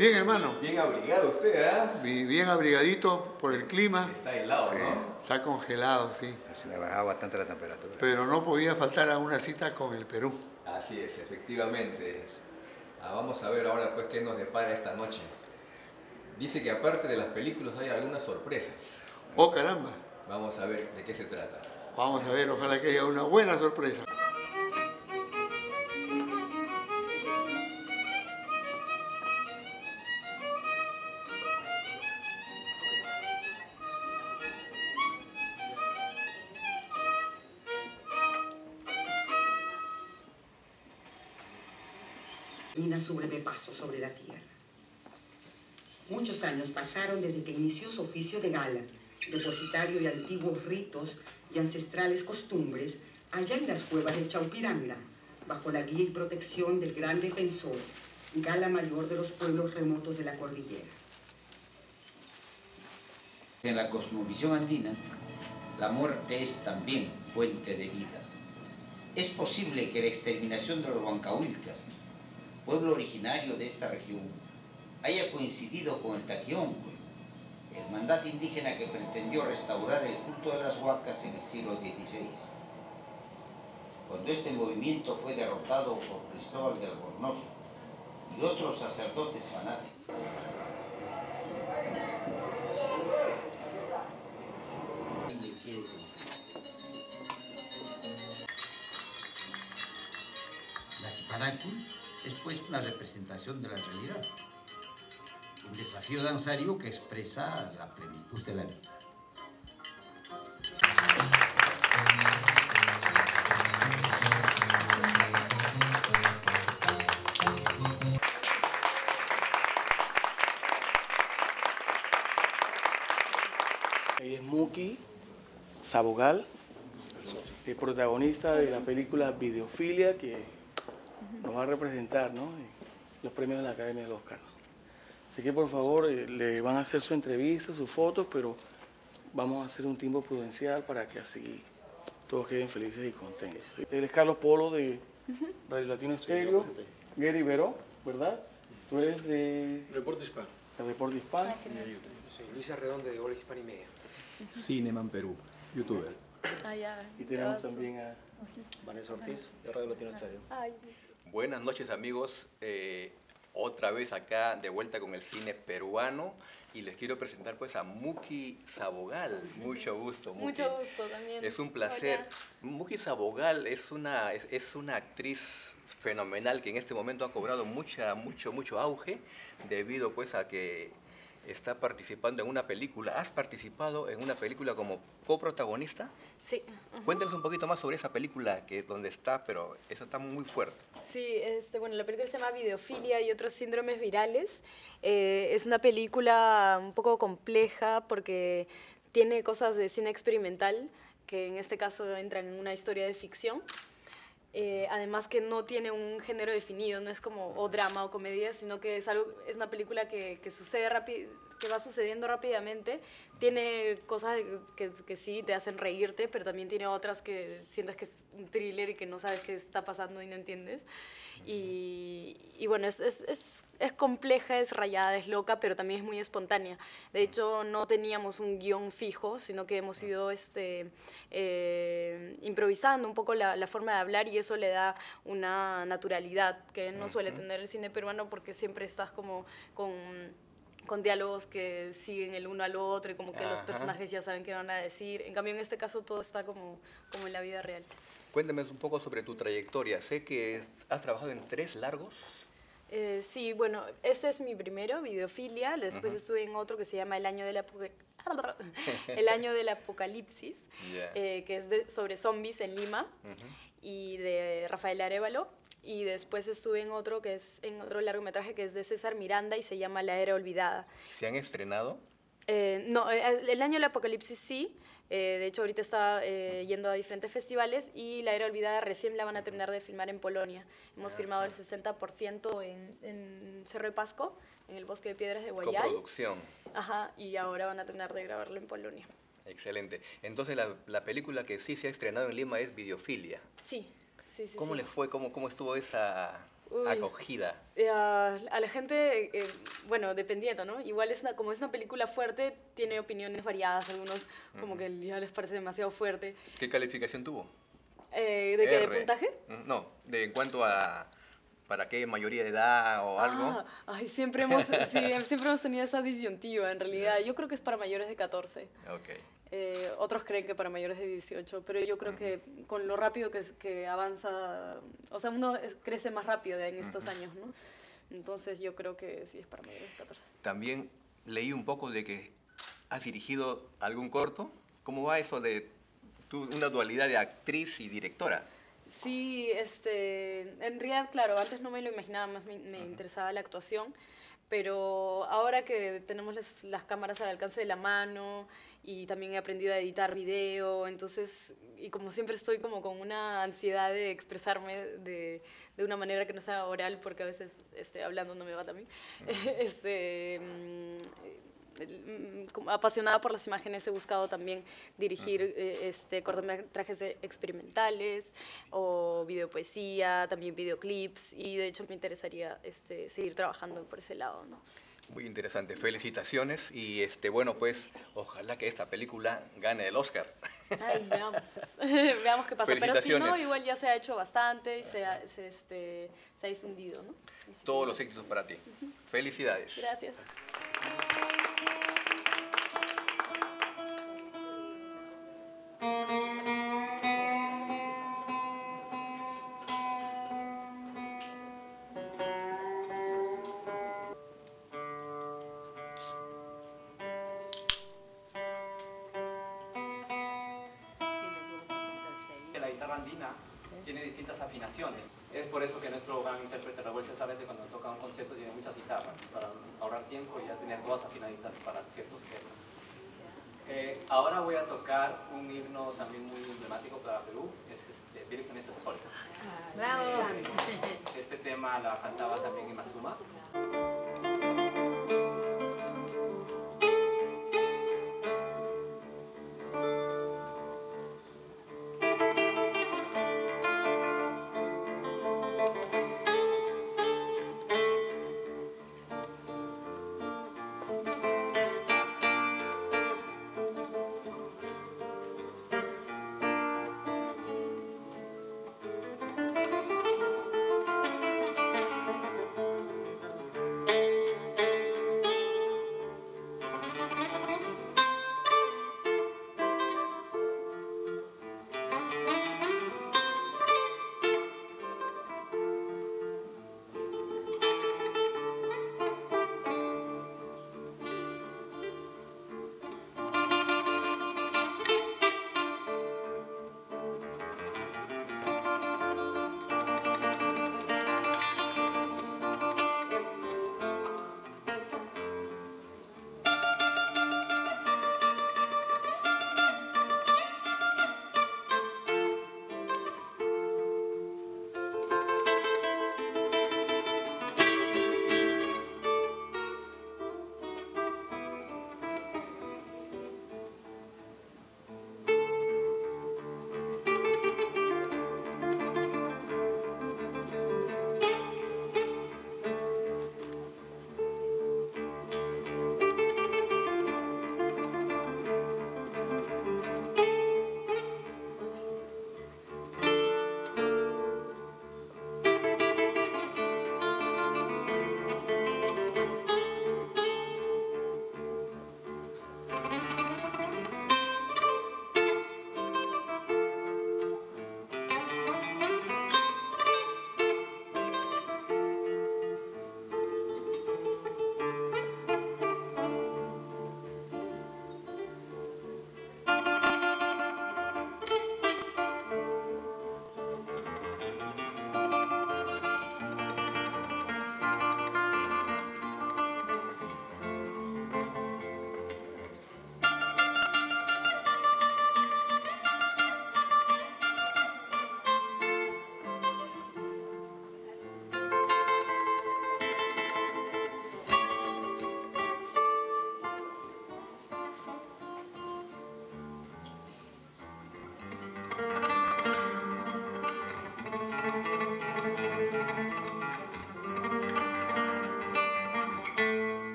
Bien, hermano. Bien abrigado usted, ¿ah? Bien abrigadito por el clima. Está helado, ¿no? Está congelado, sí. Se le bastante la temperatura. Pero no podía faltar a una cita con el Perú. Así es, efectivamente. Ah, vamos a ver ahora pues qué nos depara esta noche. Dice que aparte de las películas hay algunas sorpresas. Oh, caramba. Vamos a ver de qué se trata. Vamos a ver, ojalá que haya una buena sorpresa. Mina su breve paso sobre la tierra. Muchos años pasaron desde que inició su oficio de gala, depositario de antiguos ritos y ancestrales costumbres, allá en las cuevas de Chaupiranga, bajo la guía y protección del gran defensor, gala mayor de los pueblos remotos de la cordillera. En la cosmovisión andina, la muerte es también fuente de vida. Es posible que la exterminación de los huancahuilcas, pueblo originario de esta región, haya coincidido con el taquionco, el mandato indígena que pretendió restaurar el culto de las huacas en el siglo XVI. Cuando este movimiento fue derrotado por Cristóbal del Albornoz y otros sacerdotes fanáticos, La pues una representación de la realidad un desafío danzario que expresa la plenitud de la vida. es Muki Sabogal, el protagonista de la película Videofilia que nos va a representar ¿no? los premios de la Academia del Oscar. Así que por favor eh, le van a hacer su entrevista, sus fotos, pero vamos a hacer un tiempo prudencial para que así todos queden felices y contentos. Él es Carlos Polo de Radio Latino Estéreo, Gary Veró, ¿verdad? Tú eres de... Reporte Hispano. De Reporte Hispano. Sí, Luisa Redonde de Hola Hispana y Media. Cineman Perú, youtuber. Ah, ya. Y tenemos también a Vanessa Ortiz, de Radio Latino Estéreo. Buenas noches amigos. Eh, otra vez acá de vuelta con el cine peruano y les quiero presentar pues a Muki Sabogal. Mucho gusto, Muki. Mucho gusto también. Es un placer. Muki Sabogal es una, es, es, una actriz fenomenal que en este momento ha cobrado mucha, mucho, mucho auge debido pues a que está participando en una película. ¿Has participado en una película como coprotagonista? Sí. Cuéntanos un poquito más sobre esa película que donde está, pero esa está muy fuerte. Sí, este, bueno, la película se llama Videofilia y otros síndromes virales. Eh, es una película un poco compleja porque tiene cosas de cine experimental que en este caso entran en una historia de ficción. Eh, además que no tiene un género definido, no es como o drama o comedia, sino que es, algo, es una película que, que sucede rápido que va sucediendo rápidamente. Tiene cosas que, que, sí te hacen reírte, pero también tiene otras que sientes que es un thriller y que no sabes qué está pasando y no entiendes. Y, y bueno, es, es, es, es, compleja, es rayada, es loca, pero también es muy espontánea. De hecho, no teníamos un guion fijo, sino que hemos ido este, eh, improvisando un poco la, la, forma de hablar y eso le da una naturalidad que no suele tener el cine peruano porque siempre estás como con con diálogos que siguen el uno al otro y como que Ajá. los personajes ya saben qué van a decir. En cambio, en este caso todo está como, como en la vida real. Cuéntame un poco sobre tu trayectoria. Sé que has trabajado en tres largos. Eh, sí, bueno, este es mi primero, Videofilia. Después uh -huh. estuve en otro que se llama El Año del, Apo El Año del Apocalipsis, yeah. eh, que es de, sobre zombies en Lima, uh -huh. y de Rafael Arevalo. Y después estuve en otro que es en otro largometraje que es de César Miranda y se llama La Era Olvidada. ¿Se han estrenado? Eh, no, el año del apocalipsis sí. Eh, de hecho, ahorita está eh, yendo a diferentes festivales y La Era Olvidada recién la van a terminar de filmar en Polonia. Hemos ah, firmado el 60% en, en, Cerro de Pasco, en el Bosque de Piedras de Guayay. Coproducción. Ajá, y ahora van a terminar de grabarlo en Polonia. Excelente. Entonces, la, la película que sí se ha estrenado en Lima es Videofilia. Sí. Sí, sí, ¿Cómo sí. le fue? ¿Cómo, cómo estuvo esa, Uy. acogida? Eh, a, la gente, eh, bueno, dependiendo, ¿no? Igual es una, como es una película fuerte, tiene opiniones variadas, algunos como que ya les parece demasiado fuerte. ¿Qué calificación tuvo? Eh, ¿De qué? ¿De puntaje? No, de en cuanto a para qué mayoría de edad o algo. Ah, ay, siempre hemos, sí, siempre hemos tenido esa disyuntiva, en realidad. Yo creo que es para mayores de 14. Ok. Eh, otros creen que para mayores de 18, pero yo creo que con lo rápido que, que avanza, o sea, uno es- crece más rápido en estos años, ¿no? Entonces yo creo que sí es para mayores de 14. También leí un poco de que has dirigido algún corto. ¿Cómo va eso de tú, una dualidad de actriz y directora? Sí, este, en realidad, claro, antes no me lo imaginaba, más me, me interesaba la actuación, pero ahora que tenemos las, las cámaras al alcance de la mano y también he aprendido a editar video, entonces, y como siempre estoy como con una ansiedad de expresarme de, de una manera que no sea oral, porque a veces este, hablando no me va también, este, mm, apasionada por las imágenes, he buscado también dirigir eh, este, cortometrajes experimentales o videopoesía, también videoclips, y de hecho me interesaría este, seguir trabajando por ese lado. ¿no? Muy interesante, felicitaciones y este bueno pues ojalá que esta película gane el Oscar. Ay, veamos, veamos qué pasa. Pero si no, igual ya se ha hecho bastante y se ha, se, este, se ha difundido. ¿no? Todos que- los éxitos para ti. Felicidades. Gracias. La guitarra andina tiene distintas afinaciones. Es por eso que nuestro gran intérprete Raúl César de cuando toca un concierto tiene muchas guitarras, para ahorrar tiempo y ya tener todas afinaditas para ciertos temas. Eh, ahora voy a tocar un himno también muy emblemático para Perú, es este, Vírgenes del Sol. Este tema la cantaba también Imazuma.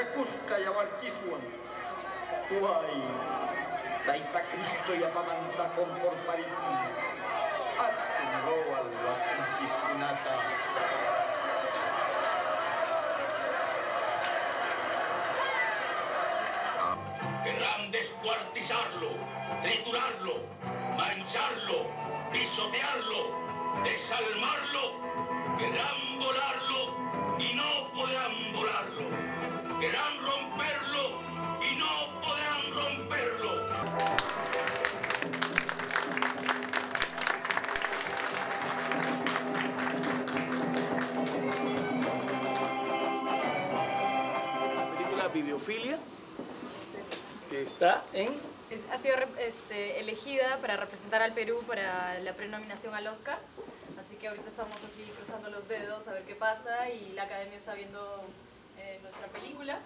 Kay Pachacuska y Abarchisuan, Tuay, Taita Cristo y Apamanta con Corpariti, Atun Roal, Apunchiskunata, Querrán descuartizarlo, triturarlo, mancharlo, pisotearlo, desalmarlo. Querrán está en Ha sido este, elegida para representar al Perú para la prenominación al Oscar. Así que ahorita estamos así cruzando los dedos a ver qué pasa y la academia está viendo eh, nuestra película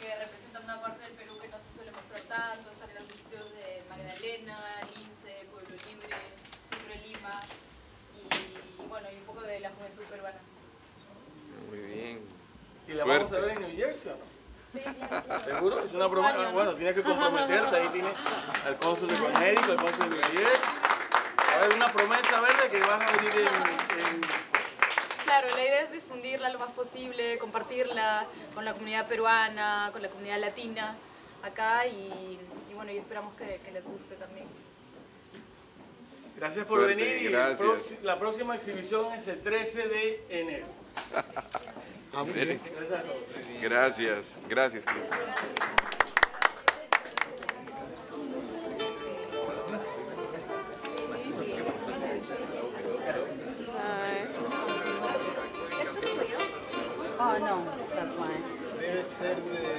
que representa una parte del Perú que no se suele mostrar tanto. Están en los sitios de Magdalena, Lince, Pueblo Libre, Centro de Lima y, y bueno, y un poco de la juventud peruana. Muy bien. y la Suerte. vamos a ver en New Jersey, ¿o no? ¿Seguro? Es una broma. Ah, ¿no? Bueno, tiene que comprometerte. Ahí tiene al cónsul de Connecticut, al cónsul de Jersey. A ver, una promesa verde que vas a venir en- en Claro, la idea es difundirla lo más posible, compartirla con la comunidad peruana, con la comunidad latina acá y, y bueno, y esperamos que, que les guste también. Gracias por Suerte, venir y gracias. la próxima exhibición es el 13 de enero. Gracias a todos. Gracias, gracias, Cris. Oh, no, that's why. Debe ser de